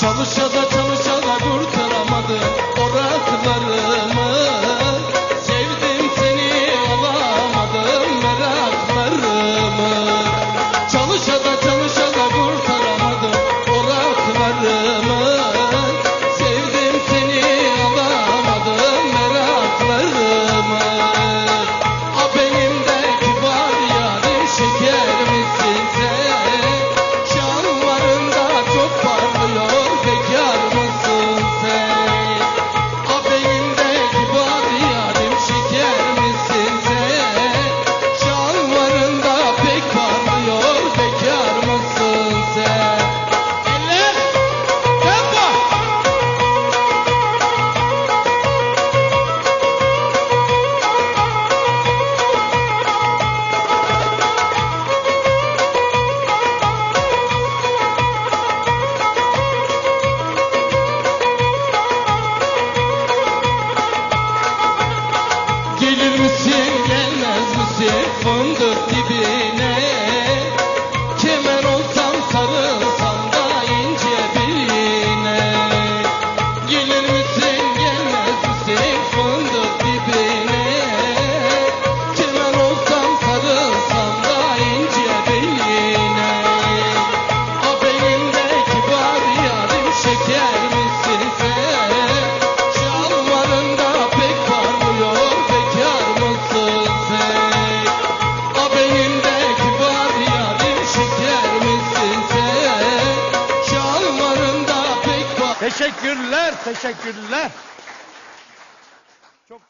Çalışa da Teşekkürler. Çok